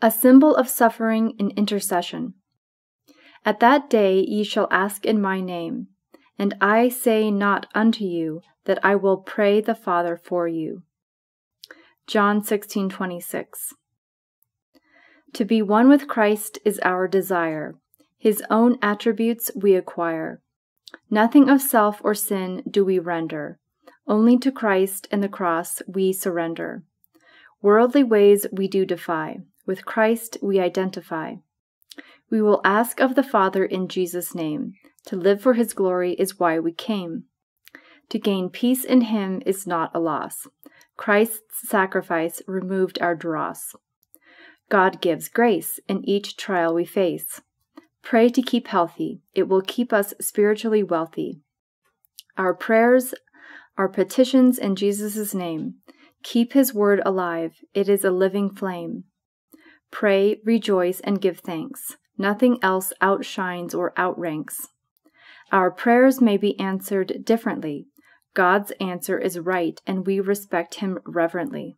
a symbol of suffering and intercession. At that day ye shall ask in my name, and I say not unto you that I will pray the Father for you. John 16:26 To be one with Christ is our desire. His own attributes we acquire. Nothing of self or sin do we render. Only to Christ and the cross we surrender. Worldly ways we do defy. With Christ we identify. We will ask of the Father in Jesus' name. To live for his glory is why we came. To gain peace in him is not a loss. Christ's sacrifice removed our dross. God gives grace in each trial we face. Pray to keep healthy. It will keep us spiritually wealthy. Our prayers, our petitions in Jesus' name. Keep his word alive. It is a living flame. Pray, rejoice, and give thanks. Nothing else outshines or outranks. Our prayers may be answered differently. God's answer is right, and we respect him reverently.